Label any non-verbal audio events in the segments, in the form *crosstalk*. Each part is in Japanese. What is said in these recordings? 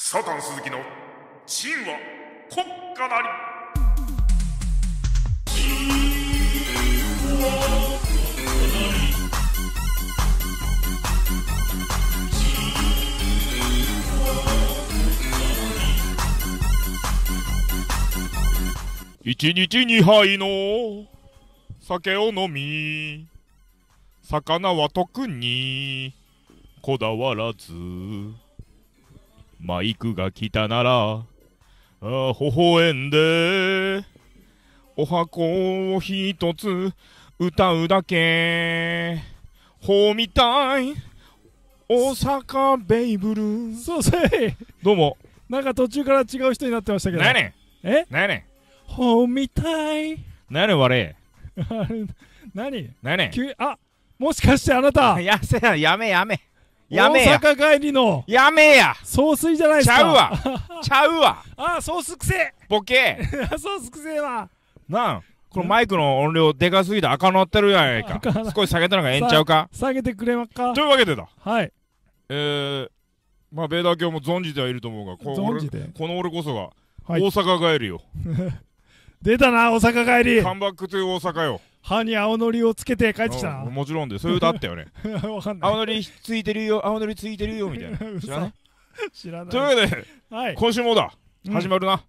サタン鈴木のチンは国家なり一日二杯の酒を飲み魚は特にこだわらず。マイクが来たならあ微笑んでお箱を一つ歌うだけ。ほうみたい。大阪ベイブルそうせいどうも。なんか途中から違う人になってましたけど。なねえ？んなねほうみたい。んなんやねん我れ *laughs* あれ何？なんやねん。急あもしかしてあなた。やせややめやめやめや。大阪帰りのやめや。総帥じゃないですか。ちゃうわ。*laughs* ちゃうわ。あソースくせボケ。え *laughs* ソースくせえわ。なん？このマイクの音量でかすぎて赤なってるやないか。少し下げたのがええんちゃうか？下げてくれまっか？というわけでだ。はい。えー、まあベーダー教も存じてはいると思うがこ存じて。俺この俺こそがはい。大阪帰りよ、*laughs* 出たな大阪帰り。カンバックという大阪よ歯に青のりをつけて帰ってきたうんもちろんでそういう歌あったよね。*laughs* わかんない。青のりついてるよ青のりついてるよみたいな。*laughs* 知らない？知らない。というわけではい。今週もだ。うん。始まるな、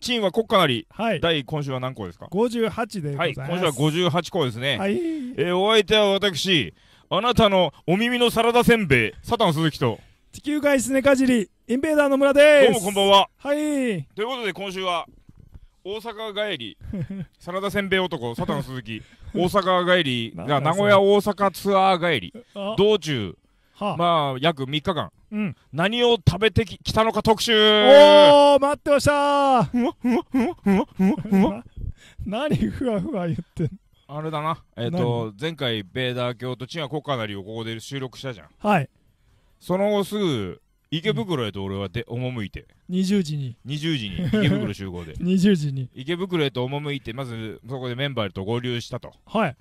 チンは国家なり。はい。第今週は何個ですか？58でござはいいます。今週は58個ですね、はい。えーお相手は私あなたのお耳のサラダせんべいサタン鈴木と。地球外スネかじりインベーダーの村どです。うもこんばんは。はい。ということで今週は大阪帰りサラダせんべい男サタン鈴木。*laughs* 大阪帰りが名古屋大阪ツアー帰り。あ道中。はまあ約3日間。うん。何を食べてききたのか特集。おー待ってました。ふわふわふわふわふわ。ふわ *laughs* 何ふわふわ言ってんあれだな。えっ、と前回ベーダー教とチンは国家なりをここで収録したじゃん。はい。その後すぐ池袋へと俺はで赴いて。20時に。20時に池袋集合で。*laughs* 20時に。池袋へと赴いてまずそこでメンバーと合流したと。はい。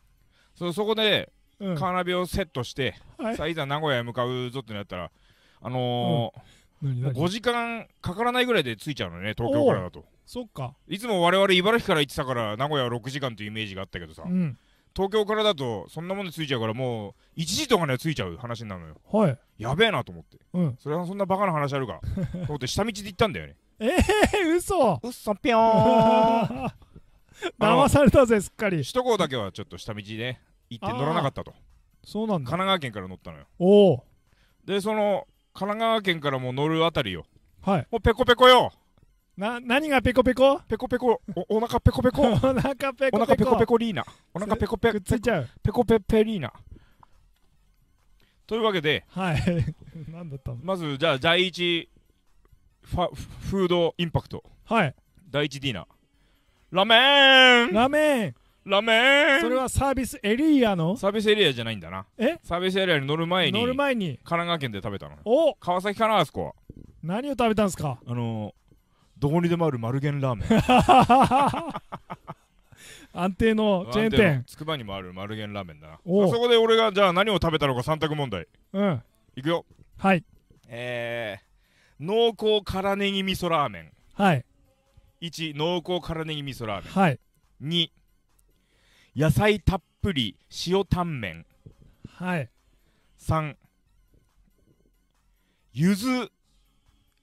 そそこでうん。カーナビをセットして、はい。さあいざ名古屋へ向かうぞってなったらあの何ーもう何5時間かからないぐらいで着いちゃうのね東京からだと。そっか。いつも我々茨城から行ってたから名古屋は6時間というイメージがあったけどさ、うん東京からだとそんなもんで着いちゃうからもう1時とかには着いちゃう話になるのよ。はい。やべえなと思って。うん。それはそんなバカな話あるか。*laughs* と思って下道で行ったんだよね。えー、嘘。うっそぴょーん。*laughs* 騙されたぜすっかり。首都高だけはちょっと下道で行って乗らなかったと。そうなんだ。神奈川県から乗ったのよ。おおでその神奈川県からもう乗るあたりよ。はい。もうペコペコよな何がペコペコ？ペコペコ。おお腹ペコペコ。お腹ペコペコ。お腹ペコペコリーナ。お腹ペコペくっついちゃう。ペコペペリーナ。というわけで。はい。*laughs* 何だったの？まずじゃあ第一ファフードインパクト。はい。第一ディナー。ラーメン！ラーメン。ラーメン！それはサービスエリアの？サービスエリアじゃないんだな。え？サービスエリアに乗る前に乗る神前に。奈川県で食べたの。お！川崎かなあそこは何を食べたんですか？あのー、どこにでもある丸源ラーメン。*laughs* 安定のチェーン店。つくばにもある丸源ラーメンだな。おう。そこで俺がじゃあ何を食べたのか3択問題。うん。いくよ。はい。えー、濃厚辛ネギ味噌ラーメン。はい。1濃厚辛ネギ味噌ラーメはい。ン2野菜たっぷり塩タンメン。はい。3ゆず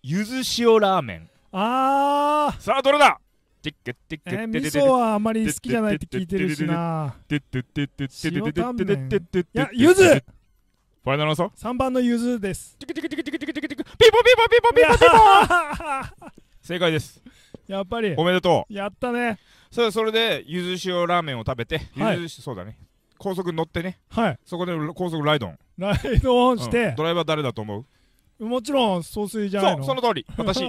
ゆず塩ラーメンああさあどれだ？ティッケティッケえー、味噌はあまり好きじゃないって聞いてるしな塩タンメンいやゆずファイナルアンサー3番のゆずですティキティキティキティキティキティキピーポピーポピッポピーポピ正解ですやっぱりおめでとうやったねそれそれでゆず塩ラーメンを食べてゆず、は、そうだね高速乗ってねはいそこで高速 ride on ride on して、ドライバー誰だと思うもちろん総帥じゃないのそうその通り私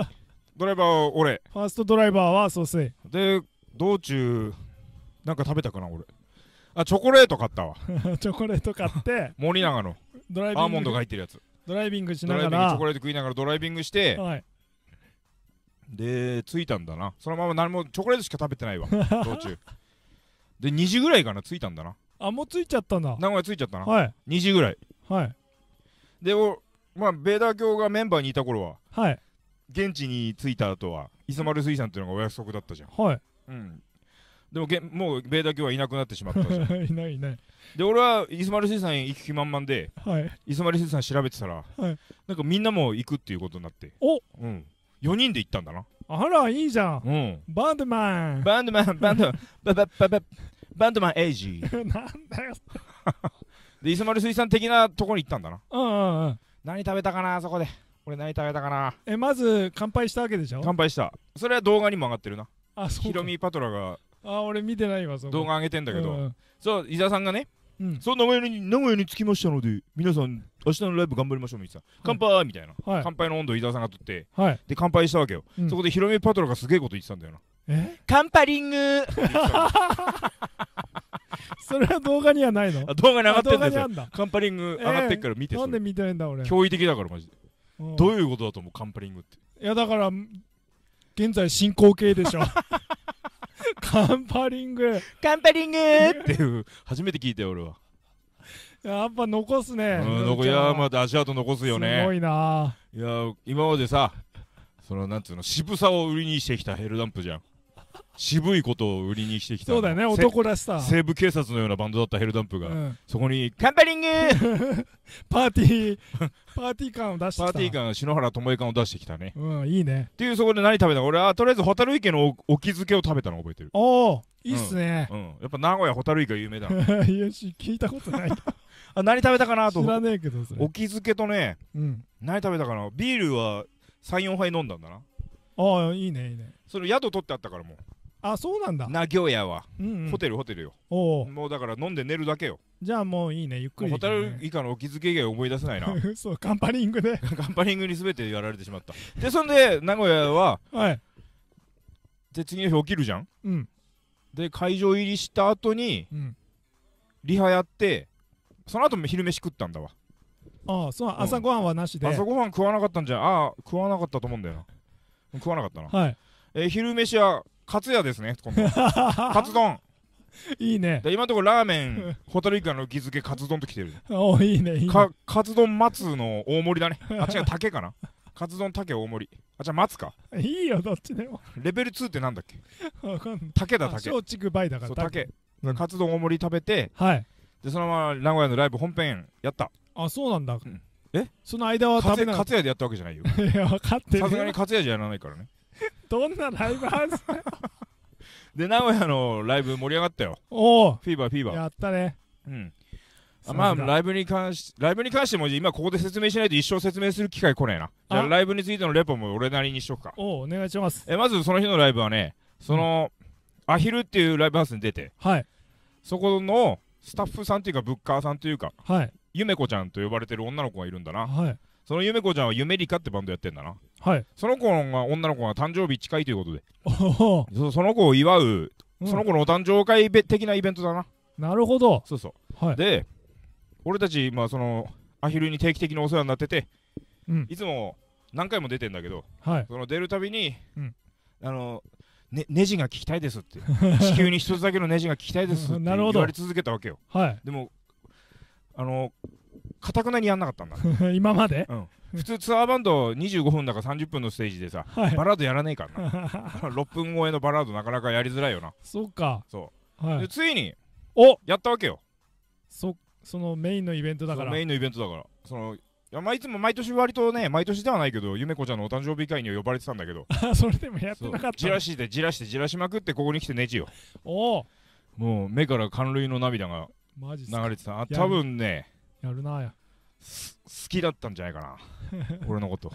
ドライバーは俺。ファーストドライバーは総帥で道中なんか食べたかな俺。あチョコレート買ったわ。*laughs* チョコレート買って *laughs* 森永の。ドライビングアーモンドが入ってるやつ。ドライビングしドながら。ライビングチョコレート食いながらドライビングしてはい。で着いたんだな。そのまま何もチョコレートしか食べてないわ。*laughs* 道中。で2時ぐらいかな着いたんだな。あもう着いちゃったんだ。名古屋着いちゃったな。はい。2時ぐらい。はい。でおまあベーダー教がメンバーにいた頃ははい現地に着いた後は磯丸水産っていうのがお約束だったじゃん。はい。うん。でもげもう米だけはいなくなってしまったじゃん。*laughs* いないいない。で俺は磯丸水産行く気満々ではい。磯丸水産調べてたら、はい。なんかみんなも行くっていうことになって。お！うん。4人で行ったんだな。あらいいじゃん。うん。バンドマン。バンドマン *laughs* バンドマンバババババンドマンエイジ。*laughs* なんだよ。で磯丸水産的なとこに行ったんだな。うんうんうん。何食べたかなそこで俺何食べたかな。えまず乾杯したわけでしょ？乾杯した。それは動画にも上がってるな。あそうか。ヒロミパトラが。あ俺見てないわそこ。動画上げてんだけど、うんそう伊沢さんがねうん。そう名古屋に名古屋に着きましたので皆さん明日のライブ頑張りましょうみたい。な乾杯みたいな、はい。乾杯の温度を伊沢さんが取って。はい。で乾杯したわけよ、うん。そこでヒロミパトラがすげえこと言ってたんだよな。え？カンパリング。*laughs* それは動画にはないの？あ動画に上がってんだよカンパリング上がってっから見て、それ。なんで見てないんだ俺。驚異的だからマジで。うんどういうことだと思うカンパリングって。いやだから現在進行形でしょ。*laughs* カンパリング。カンパリング。っていう初めて聞いたよ俺は、やっぱ残すね。うん、いやまだ足跡残すよすごねいな。いや今までさそのなんつうの渋さを売りにしてきたヘルダンプじゃん渋いことを売りにしてきた。そうだよね。せ男らしさ。西部警察のようなバンドだったヘルダンプが、うん。そこにカンパリング! *laughs* パーティー *laughs* パーティー感を出してきた。パーティー感篠原智恵感を出してきたね。うんいいね。っていうそこで何食べたか俺はとりあえずホタル池のお沖漬けを食べたの覚えてる。おおいいっすね。うん。やっぱ名古屋ホタル池有名だ。*laughs* なよし聞いたことない。あ何食べたかなと。知らねえけどそれ。沖漬けとねうん。何食べたかな？ビールは34杯飲んだんだな。ああいいねいいね。その宿取ってあったからもあそうなんだ。う名古屋は、うんうん。ホテルホテルよ。おおもうだから飲んで寝るだけよ。じゃあもういいねゆっくり。ホタル以下の沖漬け以外思い出せないな。*laughs* そうカンパリングで *laughs* カンパニングに全てやられてしまった。でそんで名古屋ははい。で次の日起きるじゃん？うん。で会場入りした後にうん。リハやってその後も昼飯食ったんだわ。ああそう朝ごはんはなしで。朝ごはん食わなかったんじゃんああ食わなかったと思うんだよな。食わなかったな、はい。えー昼飯はカツ屋ですね今度。は *laughs* カツ丼。いいね。で今のところラーメンホタルイカの沖漬けカツ丼と来てる。おおいいねいいね。かカツ丼松の大盛りだね。あ違う竹かな。カツ丼竹大盛り。あじゃあ松か。いいよどっちでも。レベル2ってなんだっけ？わかんない。あ竹だ竹。松竹梅だからそう竹。うんカツ丼大盛り食べてはい。でそのまま名古屋のライブ本編やった。あそうなんだ。ん。え？その間はカツ食べなかっカツ屋でやったわけじゃないよ。たいや分かってるさすがにカツ屋じゃやらないからねどんなライブハウスで名古屋のライブ盛り上がったよ。おおフィーバーフィーバー。やったね。うん。まあライブに関しライブに関しても今ここで説明しないと一生説明する機会来ねえな。じゃああライブについてのレポも俺なりにしとくか。おおお願いします。えまずその日のライブはねその、アヒルっていうライブハウスに出てはい。そこのスタッフさんっていうかブッカーさんというかはい。ゆめこちゃんと呼ばれてる女の子がいるんだな。はいそのゆめこちゃんはゆめりかってバンドやってんだな。はい。その子が女の子が誕生日近いということで。そその子を祝うその子子のお誕生会べ的なイベントだな。なるほど。そうそはい。うで俺たちまあそのアヒルに定期的にお世話になっててうん。いつも何回も出てんだけどはい。その出るたびに、うん。あのね、ネジが聞きたいですって。地球に一つだけのネジが聞きたいですって *laughs* なるほど。言われ続けたわけよ。はい。でもあのかたくなにやんなかったんだ。*laughs* 今まで？普通ツアーバンド25分だか30分のステージでさはい。バラードやらねえからな。*laughs* 6分超えのバラードなかなかやりづらいよな。そうか。そはい。うでついにお！やったわけよ。そそのメインのイベントだから。メインのイベントだから。そのいやまあいつも毎年割とね毎年ではないけどゆめこちゃんのお誕生日会には呼ばれてたんだけど。あ *laughs* それでもやってなかったじらしてじらしてじらしまくってここに来てネジよ。おお。もう目から寒類の涙が流れてた。あ多分ねやるなや。す好きだったんじゃないかな。*laughs* 俺のこと。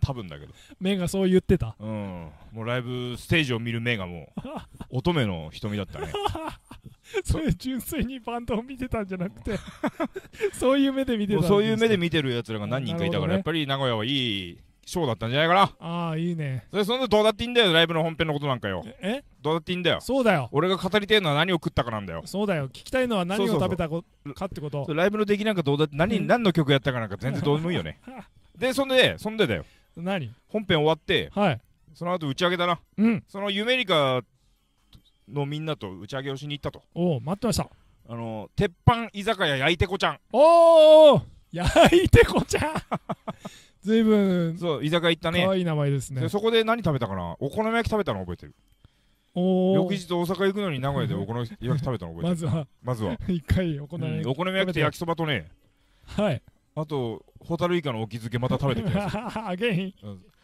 多分だけど。メンがそう言ってた。うん。もうライブステージを見る目がもう *laughs* 乙女の瞳だったね。*laughs* それ純粋にバンドを見てたんじゃなくてそういう目で見てたそういう目で見見てるやつらが何人かいたから、ね。やっぱり名古屋はいいショーだったんじゃないかな。ああいいね。それそんなどうだっていいんだよライブの本編のことなんかよ。え？どうだっていいんだよ。そうだよ。俺が語りてえのは何を食ったかなんだよ。そうだよ聞きたいのは何を食べたこかってこと。ライブの出来なんかどうだって何,、うん。何の曲やったかなんか全然どうでもいいよね。*laughs* でそんでそんでだよ。何？本編終わってはい。その後打ち上げだな。うん。そのユメリカのみんなと打ち上げをしに行ったと。おお待ってました。あの鉄板居酒屋焼いてこちゃん。おお焼いてこちゃん *laughs* ずいぶんそう居酒屋行ったね。可愛い名前ですね。でそこで何食べたかな？お好み焼き食べたの？覚えてる。おお翌日大阪行くのに名古屋で *laughs* お好み焼き食べたの覚えてる？まずは。まずは。*laughs* 一回お好みうん焼きお好み焼きと焼きそばとね。はい。あとホタルイカのお気づけまた食べてきたアゲイン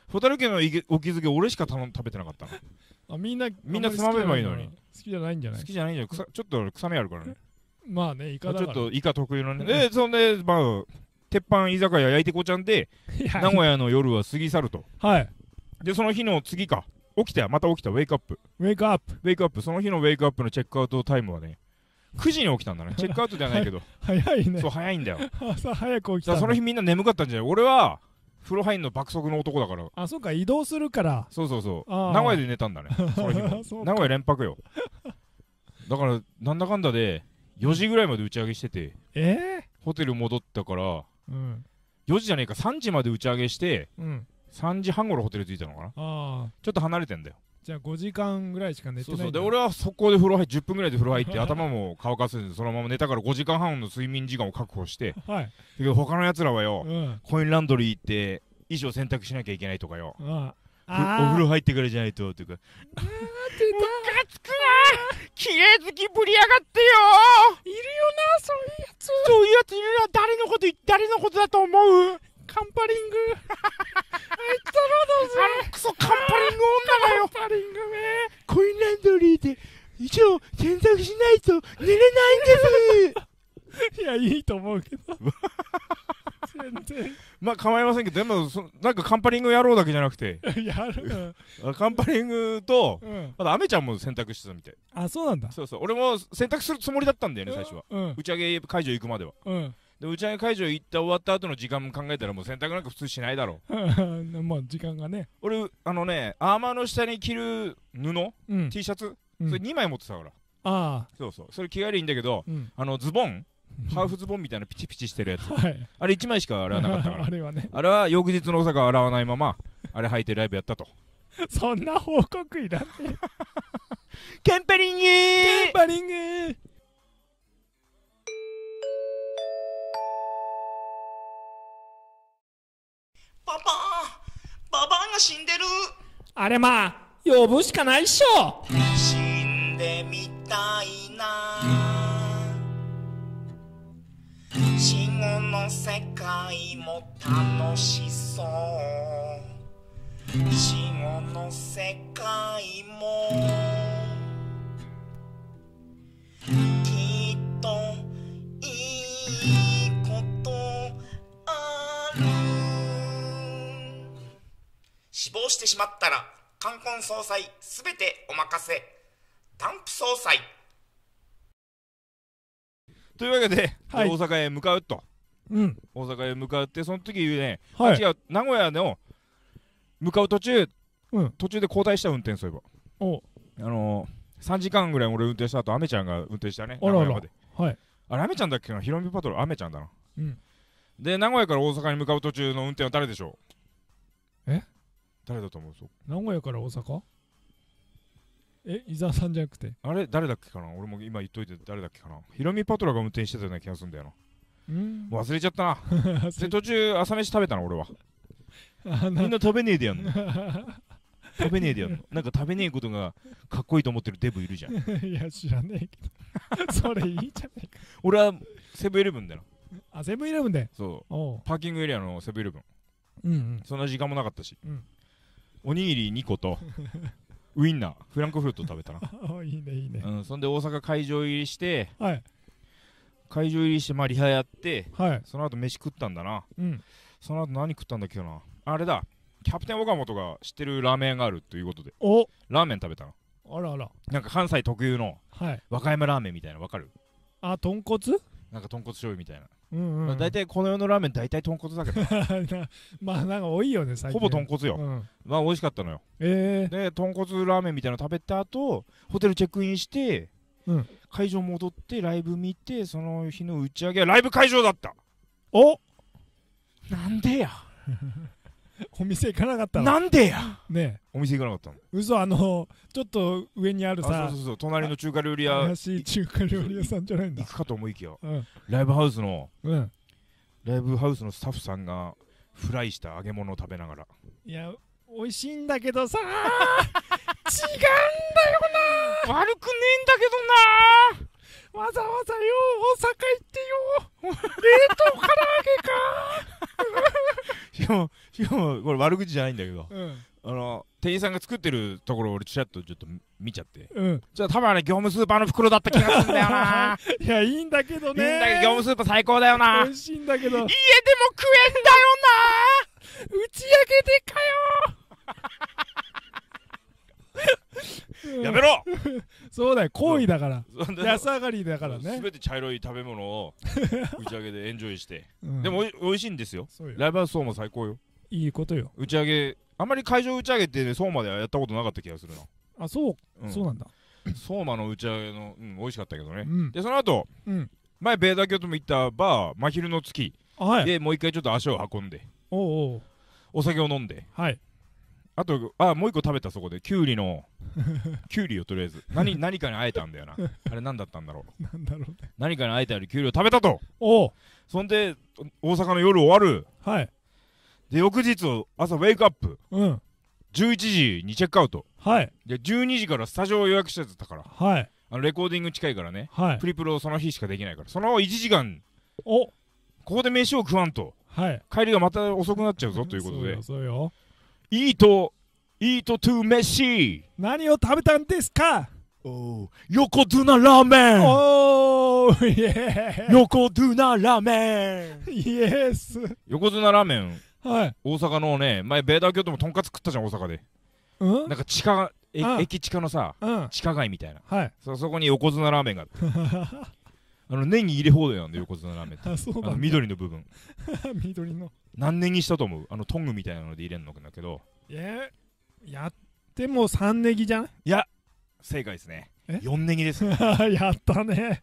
ホタルイカのお気づけ俺しか頼ん食べてなかったの。あみんなみんなつまめばいいのに。好きじゃないんじゃない？好きじゃないんじゃん臭ちょっと臭みあるからね。まあねイカだちょからっとイカ特有のね。でそんでまあ鉄板居酒屋焼いてこちゃんで名古屋の夜は過ぎ去ると。はい。でその日の次か。起きた。よまた起きた。ウェイクアップ。ウェイクアップ。ウェイクアップ。その日のウェイクアップのチェックアウトタイムはね9時に起きたんだねチェックアウトではないけど。早いね。そう早いんだよ。朝早く起きたその日みんな眠かったんじゃない。俺は風呂入んの爆速の男だから。あそうか。移動するから。そうそうそう。名古屋で寝たんだね。その日も。*laughs* 名古屋連泊よ。だからなんだかんだで4時ぐらいまで打ち上げしててえホテル戻ったからーうん。4時じゃねえか3時まで打ち上げしてうん。3時半頃ホテル着いたのかな。ちょっと離れてんだよ。じゃあ5時間ぐらいしか寝てそないんだ。うそう。で俺は速攻で風呂入って10分ぐらいで風呂入って頭も乾かせずそのまま寝たから5時間半の睡眠時間を確保してはい。だけど他のやつらはようん。コインランドリー行って衣装洗濯しなきゃいけないとかよ。お風呂入ってからじゃないととか。ムカつくな綺麗好きぶりやがってよ。いるよなそういうやつ。そういうやついるな誰のこと誰のことだと思う？カンパリング。*laughs* あのクソカンパリング女がよ。カンパリングめ。コインランドリーで衣装洗濯しないと寝れないんです。*laughs* いやいいと思うけど。*laughs* 全然まあ構いませんけどでもそなんかカンパリングやろうだけじゃなくて。*laughs* やる。あカンパリングとうん。あとアメちゃんも洗濯してたみたい。あそうなんだ。そうそう。俺も洗濯するつもりだったんだよね最初は。うん。打ち上げ会場行くまでは。うん。で打ち上げ会場行った終わった後の時間も考えたらもう洗濯なんか普通しないだろう。うんもう時間がね。俺あのねアーマーの下に着る布うん。T シャツうん。それ2枚持ってたから。ああ。そうそう。それ着替えりゃいいんだけどうん。あのズボンハーフズボンみたいなピチピチしてるやつ。はい。あれ1枚しか洗わなかったから。*laughs* あれはね。あれは翌日の大阪洗わないままあれ履いてライブやったと。*laughs* そんな報告いらねえ。*laughs* ケンペリングカンパリングパパババアが死んでる。あれまあ呼ぶしかないっしょ。死んでみたいなの世界も楽しそう。死後の世界も。きっといいことある。死亡してしまったら冠婚葬祭すべてお任せ。ダンプ総裁というわけで、はい。大阪へ向かうとうん。大阪へ向かってその時ね、はい。あ違う名古屋の向かう途中、うん。途中で交代した運転そういえお。ばあのー、3時間ぐらい俺運転した後アメちゃんが運転したね名古屋まで。はい。あれアメちゃんだっけな？ヒロミパトロアメちゃんだな。うん。で名古屋から大阪に向かう途中の運転は誰でしょう？え？誰だと思う？そう。名古屋から大阪？え伊沢さんじゃなくて？あれ誰だっけかな？俺も今言っといて誰だっけかな？ヒロミパトラが運転してたような気がするんだよな忘れちゃったな。*laughs* で途中朝飯食べたの俺は。あみんな食べねえでやんの。*laughs* 食べねえでやんの。なんか食べねえことがかっこいいと思ってるデブいるじゃん。*laughs* いや知らねえけど。それいいじゃねえか。俺はセブンイレブンだよあセブンイレブンでそう。パーキングエリアのセブンイレブン。うんうん。そんな時間もなかったし、うん。おにぎり2個とウインナーフランクフルト食べたな、あいいねいいね。うん、そんで大阪会場入りしてはい会場入りしてまあリハやってはい。その後飯食ったんだな。うん。その後何食ったんだっけな。あれだ。キャプテン岡本が知ってるラーメン屋があるということで。お。ラーメン食べたの。あらあら。なんか関西特有のはい。和歌山ラーメンみたいなわかる？あ豚骨？なんか豚骨醤油みたいな、うんうん、まあ、大体この世のラーメン大体豚骨だけど。*laughs* なまあなんか多いよね最近。ほぼ豚骨よ、うん、まあ美味しかったのよ。ええで豚骨ラーメンみたいなの食べた後ホテルチェックインして、うん。会場戻ってライブ見てその日の打ち上げはライブ会場だった。お！なんでや。*laughs* お店行かなかったの？なんでや。ねお店行かなかったの？え嘘あのちょっと上にあるあさそうそうそう。隣の中華料理屋。怪しい中華料理屋さんじゃないんだ。行くかと思いきやうん。ライブハウスのうん。ライブハウスのスタッフさんがフライした揚げ物を食べながら。いや美味しいんだけどさ。*laughs* 違うんだよ悪くねえんだけな。わざわざよ大阪行ってよ。冷凍唐どな *laughs* しかもしかもこれ悪口じゃないんだけど。揚げかあの店員さんが作ってるところを俺ちらっとちょっと見ちゃって。うん。うんじゃあ多分あれ業務スーパーの袋だった気がするんだよな。*laughs* いやいいんだけどいいんねだけど業務スーパー最高だよな。美味しいんだけど。打家でも食えんだち上げでかよよなやめろそうだよ。行為だから。安上がりだからすねべて茶色い食べ物を打ち上げでエンジョイして、うん。でもおい美味しいんですよ。ライブハウスそうも最高よ。いいことよ。打ち上げあんまり会場打ち上げって、ね、相馬ではやったことなかった気がするな、あそう。うん。そうなんだ。相馬の打ち上げの、うん、美味しかったけどね、うん。でその後うん。前ベーダー京都も行ったバー真昼の月。はい。でもう一回ちょっと足を運んで。お酒を飲んで。はいあとあもう一個食べたそこで。キュウリの。*laughs* キュウリをとりあえず。何何かに会えたんだよな。あれ何だったんだろう。なんだろうね。何かに会えたよりキュウリを食べたと。おう。そんで大阪の夜終わる。はい。で翌日朝ウェイクアップ。うん。11時にチェックアウト。はい。で12時からスタジオを予約してたから。はい。あのレコーディング近いからね。はい。プリプロその日しかできないから。その1時間お。ここで飯を食わんと。はい。帰りがまた遅くなっちゃうぞということで。そうよそうよイートイートトゥ飯何を食べたんですか？お横綱ラーメンおーイエー横綱ラーメンイエス横綱ラーメンはい大阪のね前ベーダー京都もとんかつ食ったじゃん大阪で。うん？なんか地下えあ駅地下のさうん。地下街みたいな。はい。そそこに横綱ラーメンがあって *laughs* あのネギ入れ放題なんで *laughs* 横綱ラーメンって。あそうなんだ。あの緑の部分。*laughs* 緑の。何年にしたと思う？あのトングみたいなので入れんのだけど。え？やっても3ネギじゃん正解ですね。え？4ネギです *laughs* やったね。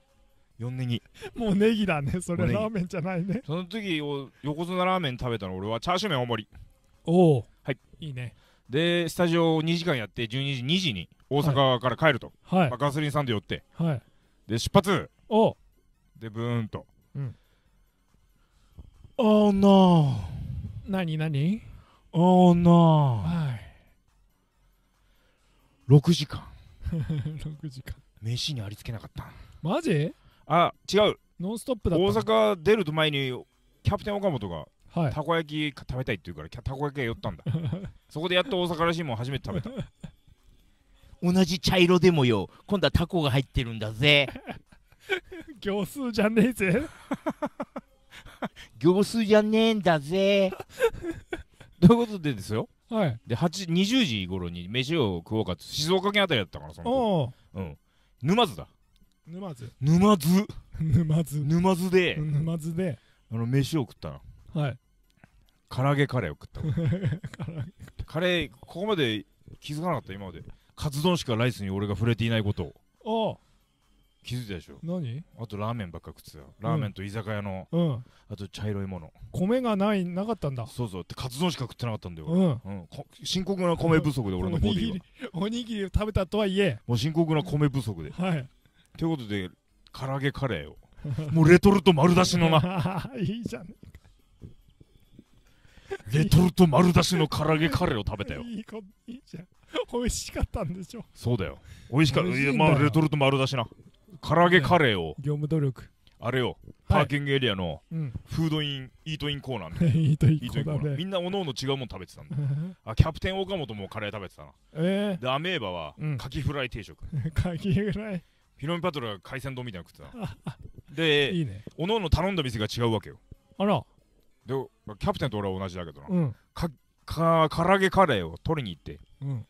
4ネギ。もうネギだねそれラーメンじゃないね。その時を横綱ラーメン食べたの俺はチャーシュー麺大盛り。おお。はい。いいね。でスタジオ2時間やって12時2時に大阪から帰ると、はい。まあガソリンスタンド寄って。はい。で出発。おでブーンと。うん。Oh no 何何？Oh no はい。6時間。*laughs* 6時間。飯にありつけなかった。マジ？あ違う。ノンストップだった阪出る前にキャプテン岡本がはい。たこ焼き食べたいって言うからたこ焼きが寄ったんだ。*laughs* そこでやっと大阪らしいもん初めて食べた。*laughs* 同じ茶色でもよ。今度はタコが入ってるんだぜ *laughs* 行数じゃねえぜ。*laughs* 行数じゃねえんだぜ。*laughs* ということでですよ？はい。で8 20時頃に飯を食おうかって静岡県あたりだったからそのおう。ん。沼津だ。沼津。沼津。沼津。沼津で。沼津で。あの飯を食ったの。はい。唐揚げカレーを食ったの。カレー。ここまで気づかなかった今まで。カツ丼しかライスに俺が触れていないことを。おお気づいたでしょ？何？あとラーメンばっか食ってたよ。ラーメンと居酒屋の、うん。あと茶色いもの。米がないなかったんだ。そうそう。でカツ丼しか食ってなかったんだよ。俺、うん。うん。こ深刻な米不足で *laughs* 俺のボディはおにぎりを食べたとはいえ。もう深刻な米不足で。はい。ということで唐揚げカレーを。もうレトルト丸出しのな。*laughs* いいじゃん *laughs* レトルト丸出しの唐揚げカレーを食べたよ。いい子いいじゃん。美味しかったんでしょ。そうだよ。美味しかった。まあレトルト丸出しな唐揚げカレーを。業務努力。あれよ。パーキングエリアのうん。フードインイートインコーナーみ *laughs* イートインコーナーみんなおのおの違うもの食べてたんだ。あキャプテン岡本もカレー食べてたな。えでアメーバはうん。カキフライ定食。え *laughs* カキぐらいヒロミパトラが海鮮丼みたいなの食ってた。な *laughs* でいいね。おのおの頼んだ店が違うわけよ。あら。でまあキャプテンと俺は同じだけどな。うん。か唐揚げカレーを取りに行って。うん。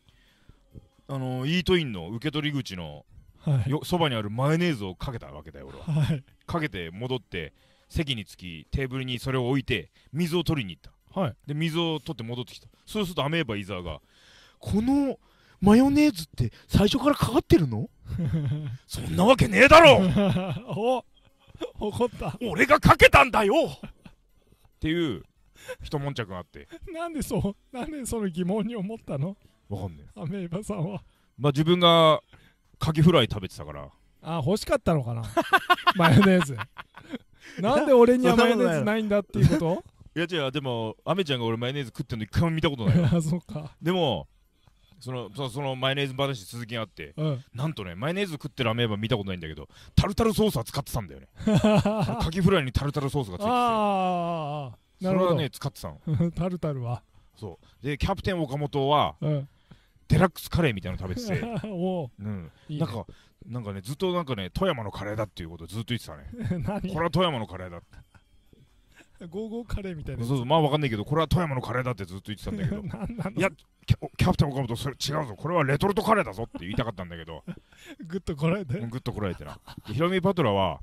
あのイートインの受け取り口のはい。よそばにあるマヨネーズをかけたわけだよ俺は。はい。かけて戻って席につきテーブルにそれを置いて水を取りに行った。はい。で水を取って戻ってきた。そうするとアメーバ伊沢が「このマヨネーズって最初からかかってるの？*laughs* そんなわけねえだろ！*laughs* お怒った。俺がかけたんだよ!」っていう一悶着があって。なんでそうなんでその疑問に思ったの？わかんねえ。アメーバさんは。まあ自分がカキフライ食べてたから。あ欲しかったのかな？*laughs* マヨネーズ。なんで俺にはマヨネーズないんだっていうこと？*laughs* いや違うでもアメちゃんが俺マヨネーズ食ってんの一回も見たことないよあそうか。でもそのそそのマヨネーズ話続きがあってうん。なんとねマヨネーズ食ってるアメーバ見たことないんだけどタルタルソースは使ってたんだよね。*laughs* カキフライにタルタルソースがついてて。ああそれはなるほど、ね使ってたの。タルタルは？そう。でキャプテン岡本はうんデラックスカレーみたいなの食べてて。*laughs* おう。うん。いいね。なんかなんかねずっとなんかね富山のカレーだっていうことをずっと言ってたね。*laughs* 何？これは富山のカレーだって。ゴーゴーカレーみたいなそうそうまあわかんないけどこれは富山のカレーだってずっと言ってたんだけど。*laughs* なんなの？いやキャプテン岡本それ違うぞ。これはレトルトカレーだぞって言いたかったんだけど。グッとこらえて。グッとこらえてな。でヒロミパトラは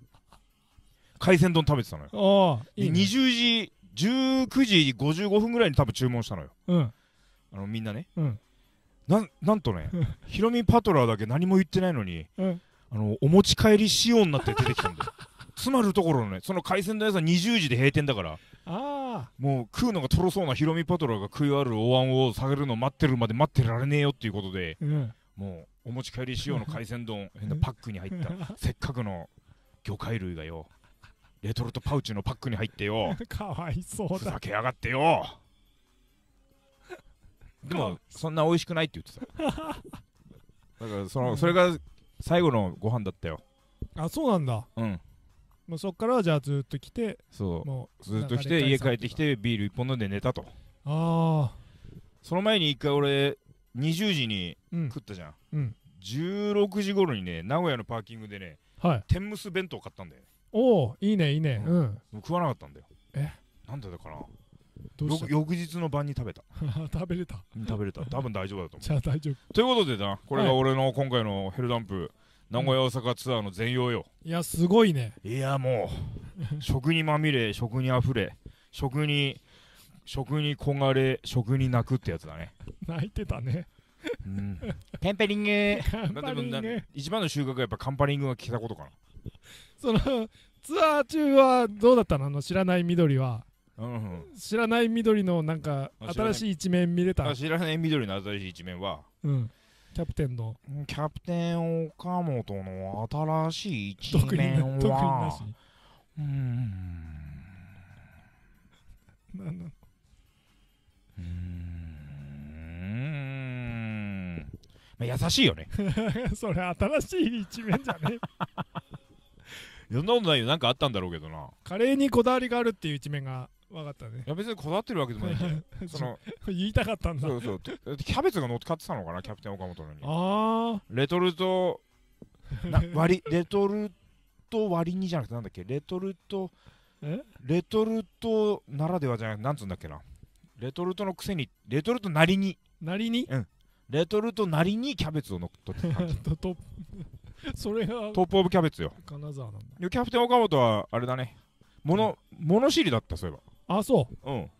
海鮮丼食べてたのよ。いいね。20時19時55分ぐらいに多分注文したのよ。うん。あのみんなね。うんなんなんとね *laughs* ヒロミパトラーだけ何も言ってないのにうん。あのお持ち帰り仕様になって出てきたんだよ。*laughs* つまるところのねその海鮮丼屋さん20時で閉店だからあもう食うのがとろそうなヒロミパトラーが食い終わるお椀を下げるの待ってるまで待ってられねえよっていうことであうん。もうお持ち帰り仕様の海鮮丼変なパックに入った。*laughs* せっかくの魚介類がよ。レトルトパウチのパックに入ってよ。かわいそうふだざけやがってよでもそんな美味しくないって言ってた。*laughs* だからそのそれが最後のご飯だったよ。あそうなんだ。うん。もうそっからはじゃあずっと来てそもううずっと来て家帰ってきてビール一本飲んで寝たと。ああその前に一回俺20時にうん。食ったじゃん。うん。16時頃にね名古屋のパーキングでねはい。天むす弁当買ったんだよね。おおいいねいいね。ううん。でも食わなかったんだよ。え？なんでだかな翌翌日の晩に食べた。*laughs* 食べれた？食べれた。多分大丈夫だと思じゃあ大丈夫。うということでなこれがはい。俺の今回のヘルダンプ名古屋大阪ツアーの全容よ、いやすごいね。いやもう食にまみれ食にあふれ食に食に焦がれ食に泣くってやつだね。泣いてたね。うん。*laughs* テンペリング。カンパリンだグ。一番の収穫はやっぱカンパリングが来たことかそのツアー中はどうだったの？あの知らない緑は知らない緑のなんか新しい一面見れた？あ知らない緑の新しい一面は？うん。キャプテンの。キャプテン岡本の新しい一特に面特になはし。うーん。なんなんうーん。まあ優しいよね。*laughs* それ新しい一面じゃね？*laughs* そんなことないよ。なんかあったんだろうけどな。カレーにこだわりがあるっていう一面が分かったね。いや別にこだわってるわけでもない *laughs* その言いたかったんだ。そうそう。キャベツが乗っかってたのかなキャプテン岡本のに。あレトルトな *laughs* 割りレトルト割りにじゃなくてなんだっけ？レトルトえ？レトルトならではじゃなくてなんつうんだっけな。レトルトのくせにレトルトなりに。なりに？レトルトなりにキャベツを乗っ取ってた *laughs* それがトップオブキャベツよ。金沢なんだ。でキャプテン岡本はあれだね。物物知りだったそういえあそう。ばうん。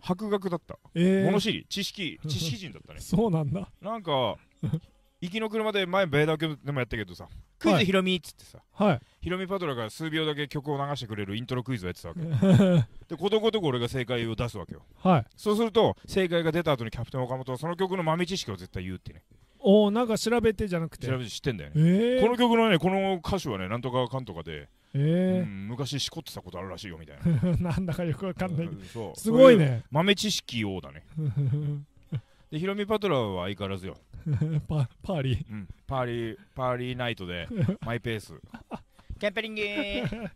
博学だった。えー、物知り知識知識人だったね。*laughs* そうなんだ。なんか行きの車で前ベーダーでもやったけどさクイズヒロミっつってさ、はい。ヒロミパトラが数秒だけ曲を流してくれるイントロクイズをやってたわけ。*laughs* でことごとく俺が正解を出すわけよ。はい。そうすると正解が出た後にキャプテン岡本はその曲の豆知識を絶対言うってね。おおなんか調べてじゃなくて。調べて知ってんだよね、えー、この曲のねこの歌手はねなんとかかんとかで、えうん、昔しこってたことあるらしいよみたいな。ー、*laughs* なんだかよくわかんないけど。うすごいね。豆知識王だね。*laughs* でヒロミパトラは相変わらずよ、*laughs* パパーリー。うん、パーリーパーリーナイトでマイペース。キャンペリングー。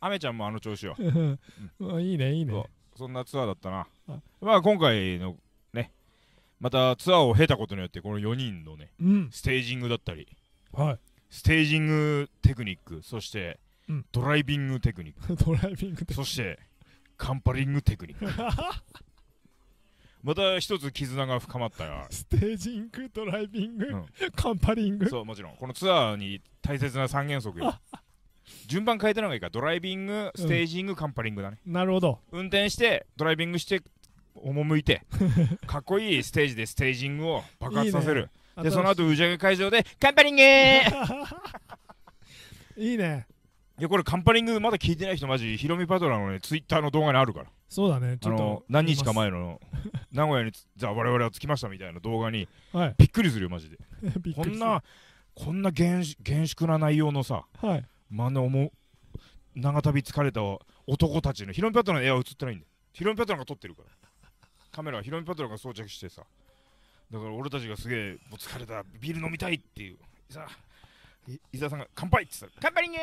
アメちゃんもあの調子よ。うんいいねいいね。そんなツアーだったな。あ。まあ今回のねまたツアーを経たことによってこの4人のねうん。ステージングだったり。はい。ステージングテクニックそして、うん。ドライビングテクニック。*laughs* ドライビングでそしてカンパリングテクニック。*laughs* また一つ絆が深まったら、ステージングドライビング、うん。カンパリング。そうもちろん。このツアーに大切な三原則よ。順番変えたのがいいか。ドライビングステージング、カンパリングだね。なるほど。運転してドライビングして赴いて *laughs* かっこいいステージでステージングを爆発させる。でその後打ち上げ会場でカンパリングいいいねやこれカンパリングまだ聞いてない人マジヒロミパトラのねツイッターの動画にあるから。そうだねちあょっと。の何日か前の名古屋につじゃあ我々は着きましたみたいな動画にはい。びっくりするよマジで。*laughs* こんなこんな厳粛厳粛な内容のさはい。まあねおも長旅疲れた男たちのヒロミパトラの絵は映ってないんだよ。ヒロミパトランが撮ってるから。カメラはヒロミパトランが装着してさ。だから俺たちがすげえもう疲れたビール飲みたいっていう。さい伊沢さんが乾杯って言ったら乾杯にー。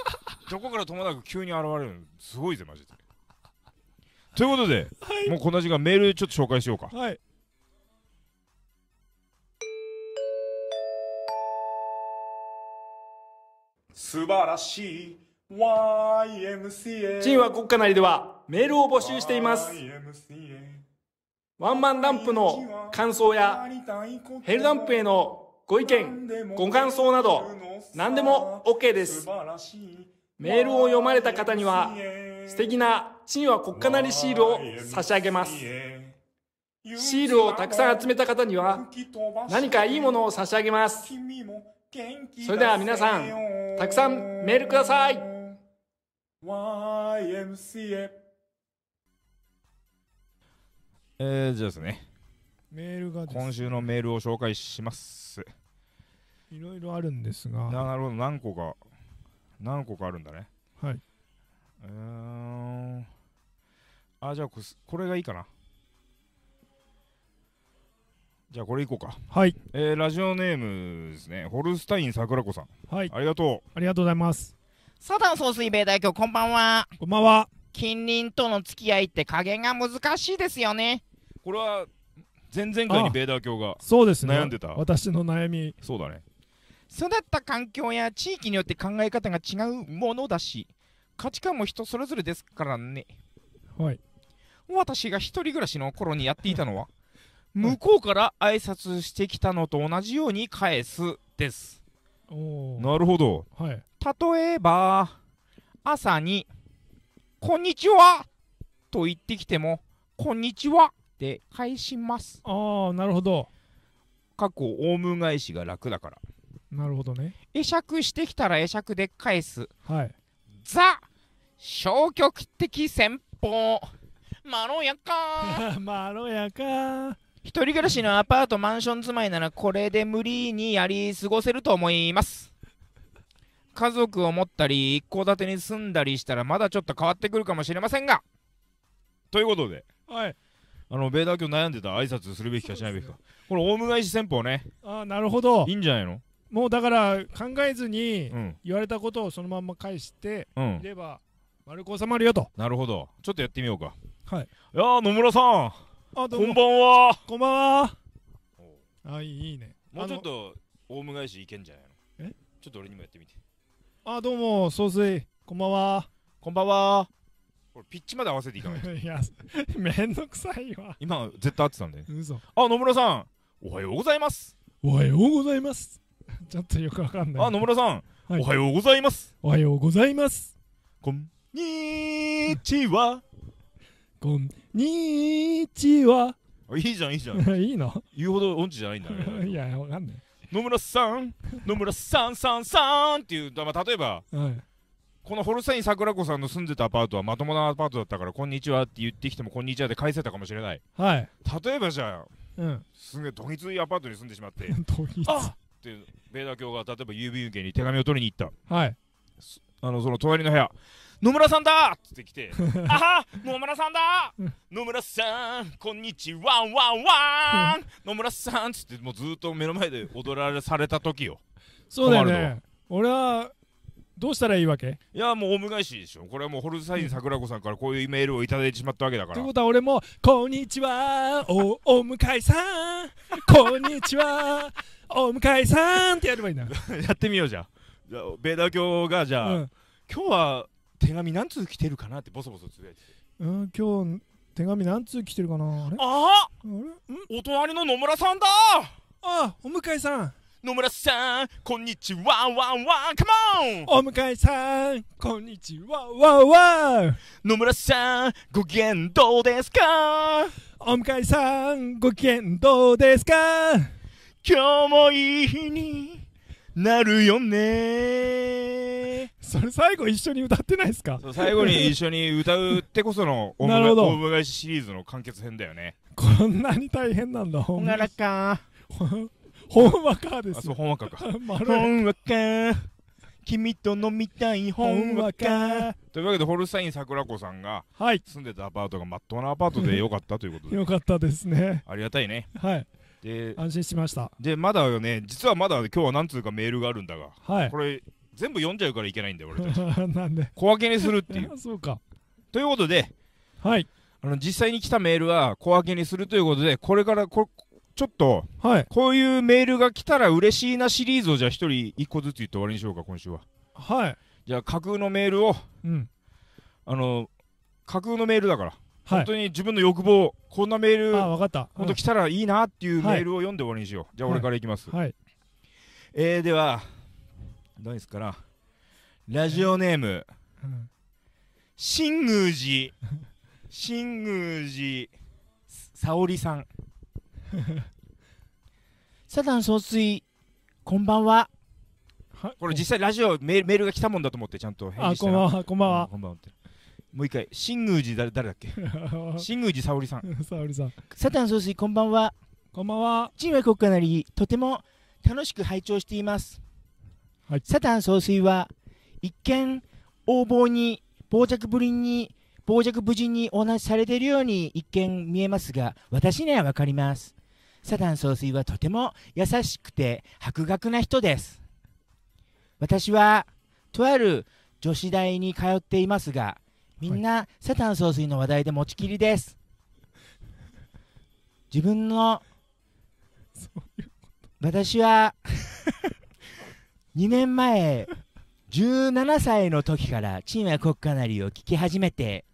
*laughs* どこからともなく急に現れるの？すごいぜマジで。ということで、もうこんな時間メールちょっと紹介しようか。はい。素晴らしい。YMCA チンは国家内ではメールを募集しています。ワンマンランプの感想やヘルダンプへのご意見ご感想など何でも OK です。メールを読まれた方には素敵なチンは国家なりシールを差し上げます。シールをたくさん集めた方には何かいいものを差し上げます。それでは皆さんたくさんメールください。YMCA えー、じゃあですね。メールが今週のメールを紹介しますいろいろあるんですなが。なるほど。何個か何個かあるんだね。はい。うーん。あじゃあこれがいいかな。じゃあこれいこうか。はい。えー、ラジオネームですね。ホルスタイン桜子さん。はい。ありがとありがとうございます。サダン総帥米大教こんばんは。こんばんは。近隣との付き合いって加減が難しいですよね。うこれは前々回にあベーダー教がそうですね。悩んでた。私の悩み。そうだね育った環境や地域によって考え方が違うものだし価値観も人それぞれですからね。はい。私が一人暮らしの頃にやっていたのは向こうから挨拶してきたのと同じように返すです。なるほど。はい。例えば朝に「こんにちは」と言ってきても「こんにちは」で返します。ああなるほど。かっこオウム返しが楽だからなるほどね。会釈してきたら会釈で返す。はい。ザ消極的戦法まろやか。*laughs* まろやか。一人暮らしのアパートマンション住まいならこれで無理にやり過ごせると思います。家族を持ったり一戸建てに住んだりしたらまだちょっと変わってくるかもしれませんが。ということではい。あのベーダー教悩んでた挨拶するべきかしないべきか。これオウム返し戦法ね。ああなるほど。いいんじゃないの？もうだから考えずにうん。言われたことをそのまんま返してうん。いれば丸く収まるよと。なるほど。ちょっとやってみようか。はい。いやー野村さん。あどうも。こんばんは。こんばんは。あいいいいね。もうちょっとオウム返しいけんじゃないの？え？ちょっと俺にもやってみて。あどうも総帥こんばんは。こんばんは。これピッチまで合わせていかないと。*laughs* いやめんどくさいわ。今絶対合ってたんで。嘘。あ野村さん。おはようございます。おはようございます *laughs* ちょっとよくわかんない。あ野村さん、はい。おはようございます。おはようございます。こんにちは。こんにちは。あいいじゃんいいじゃん。*laughs* いいの？言うほど音痴じゃないんだね。*laughs* いやわかんない。野村さん野村さんさんさんっていう、まあ、例えばはい。このホルスタイン桜子さんの住んでたアパートはまともなアパートだったからこんにちはって言ってきてもこんにちはで返せたかもしれない。はい。例えばじゃあうん。すげえどぎついアパートに住んでしまって。あってベーダー教が例えば郵便受けに手紙を取りに行った。はい。あのその隣の部屋。野村さんだ!って来て。*laughs* あは野村さんだ!野村さんこんにちはわんわん野村さん!っつってもうずっと目の前で踊られされた時よ。そうだよね。俺はどうしたらいいわけ？いやもうオウム返しでしょ。これはもうホルスタイン桜子さんからこういうメールをいただいてしまったわけだから。ということは俺も「こんにちはおお向井さん。こんにちはお向井さん」ってやればいいんだ。*laughs* やってみようじゃあ。じゃあベーダー教がじゃあ、うん。今日は手紙何通来てるかなってボソボソつぶやいてて。うん今日手紙何通来てるかな？あれ？ああれ？ん？お隣の野村さんだ！あお向井さん。野村さんこんにちはわんわん。カモンお向井さんこんにちはわわ野村さんご機嫌どうですか？お向井さんご機嫌どうですか？今日もいいになるよね。それ最後一緒に歌ってないですか？そう最後に一緒に歌うってこそのオウムなるほど。オウム返しシリーズの完結編だよね。こんなに大変なんだほんほがらか *laughs* ほんわかです。あそうほんわかか。*laughs* まほんわか君と飲みたいほんわかかというわけでホルスタイン桜子さんがはい。住んでたアパートがまっとうなアパートでよかったということで。よかったですね。ありがたいね。はいで安心しました。でまだね。実はまだ今日は何通かメールがあるんだが。はい。これ全部読んじゃうからいけないんだよ俺たち。*laughs* なんで？小分けにするっていう。*laughs* そうか。ということではい。あの実際に来たメールは小分けにするということでこれからこちょっとはい。こういうメールが来たら嬉しいなシリーズをじゃあ一人一個ずつ言って終わりにしようか今週は。はい。じゃあ架空のメールをうん。あの架空のメールだから、はい本当に自分の欲望こんなメールあわかった。本当来たらいいなっていうメはいールを読んで終わりにしよう、じゃあ俺からいきます、はい。えー、では何ですかな？ラジオネームうん新宮寺新宮寺沙織さん。*laughs* サダン総帥こんばんは。はこれ実際ラジオメールメールが来たもんだと思ってちゃんと返あ事してな。こんばんはこんばんは。こんばんはってもう一回。新宮寺誰誰だっけ？*laughs* 新宮寺沙織さん。*laughs* 沙織さん。サタン総帥こんばんは。こんばんは。チーム国家なりとても楽しく拝聴しています、はい。サタン総帥は一見横暴に傍若無人に傍若無人にお話しされているように一見見えますが私には分かります。サタン総帥はとても優しくて博学な人です。私はとある女子大に通っていますがみんなサタン総帥の話題で持ちきりです。*laughs* 自分の私は2年前17歳の時からチームや国家なりを聞き始めて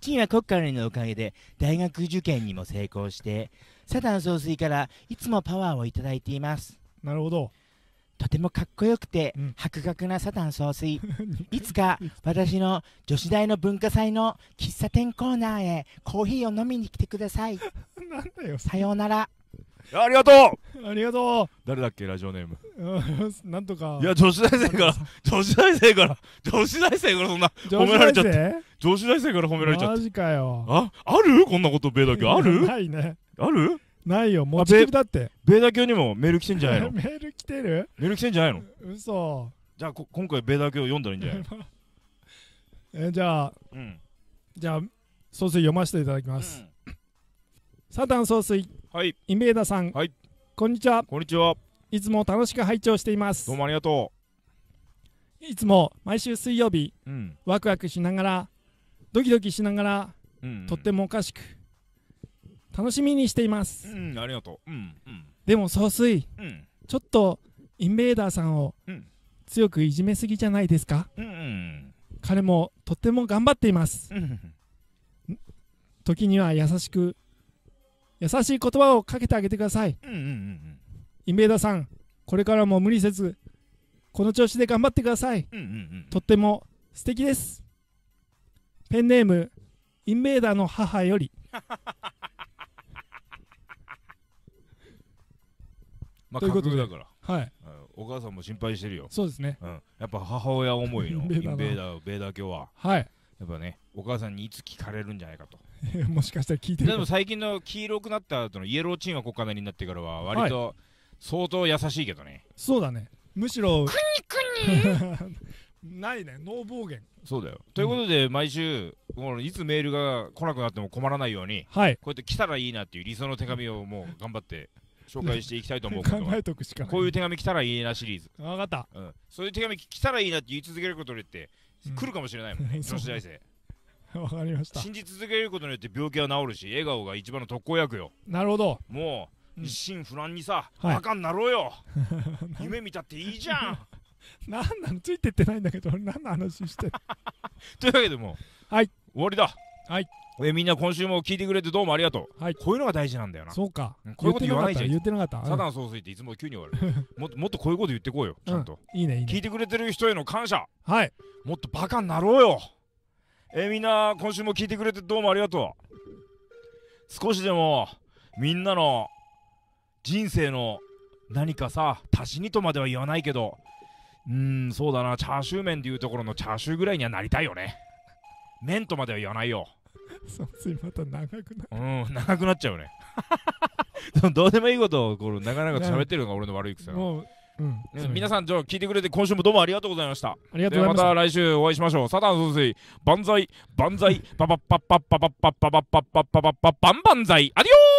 チームや国家なりのおかげで大学受験にも成功してサタン総帥からいつもパワーをいただいています。なるほどとてもかっこよくてうん。博学なサタン総帥。*laughs* いつか私の女子大の文化祭の喫茶店コーナーへコーヒーを飲みに来てください。*laughs* なんだよ。さようなら。ありがとう。ありがと誰だっけラジオネーム。なんとか。いや女子大生から女子大生から女子大生からそんな褒められちゃった先女子大生から褒められちゃっ生マジかよ。たあある？こんなことベーダ教ある？ないね。ある？ないよ。持ちきりだって。ベーダ教にもメール来てんじゃないの？*laughs* メール来てる？メール来てんじゃないの？嘘。じゃあこ今回ベーダ教読んだらいいんじゃないの？*laughs* えじゃあうん。じゃあ総帥読ませていただきます、サタン総帥。はい。インベーダーさん、はい。こんにちは。こんにちは。いつも楽しく拝聴しています。どうもありがといつも毎週水曜日ううん。ワクワクしながらドキドキしながらうん。とってもおかしく楽しみにしています。うんありがとう。うんでも総帥うん。うんちょっとインベーダーさんをうん。強くいじめすぎじゃないですか？うんうん。彼もとっても頑張っています。うん時には優しく優しい言葉をかけてあげてください。うんうんうん。インベーダーさんこれからも無理せずこの調子で頑張ってください。うんうんうん。とっても素敵です。ペンネームインベーダーの母より *laughs* まあということで。架空だから。はい。うん。お母さんも心配してるよ。そうですね。うん。やっぱ母親思いの *laughs* インベインベーダーなーダーベーダー教は。はい。やっぱねお母さんにいつ聞かれるんじゃないかと。*laughs* もしかしたら聞いてるかでも最近の黄色くなった後のイエローチンは国家なりになってからは割と相当優しいけどね。そうだね。むしろ。*laughs* ないね。ノー暴言。そうだよ。ということで毎週もういつメールが来なくなっても困らないようにはい。こうやって来たらいいなっていう理想の手紙をもう頑張って紹介していきたいと思うこ考えとくしかない。こういう手紙来たらいいなシリーズ、分かった。うん、そういう手紙来たらいいなって言い続けることによってうん。来るかもしれないもん。*laughs* 女子大生。わかりました。信じ続けることによって病気は治るし笑顔が一番の特効薬よ。なるほど。もう、うん。一心不乱にさ、はい。バカになろうよ。*laughs* 夢見たっていいじゃん。*laughs* なんなのついてってないんだけど俺何の話してるというわけでもうはい。終わりだ。はいえみんな今週も聞いてくれてどうもありがとう、はい。こういうのが大事なんだよな。そうか。うんこういうこと言わないじゃん。言ってなかった。サダン総帥っていつも急に言われる。もっともっとこういうこと言ってこうよちゃんと、うんいいねいいね。聞いてくれてる人への感謝。はい。もっとバカになろうよ。えーみんな今週も聞いてくれてどうもありがとう。少しでもみんなの人生の何かさ足しにとまでは言わないけど。うーんそうだな。チャーシュー麺でいうところのチャーシューぐらいにはなりたいよね。麺とまでは言わないよ *laughs* そうすいまた長くなうん長くなっちゃうね。*laughs* どうでもいいことをこうなかなか喋ってるのが俺の悪い癖なううん。うん皆さん、じゃあ聞いてくれて今週もどうもありがとうございました。ありがとうございままた来週お会いしましょう。サタン総帥、万歳、万歳、パパッパッパッパパッパッパパッパッパッパッパッパッパンバンザイ、アディオー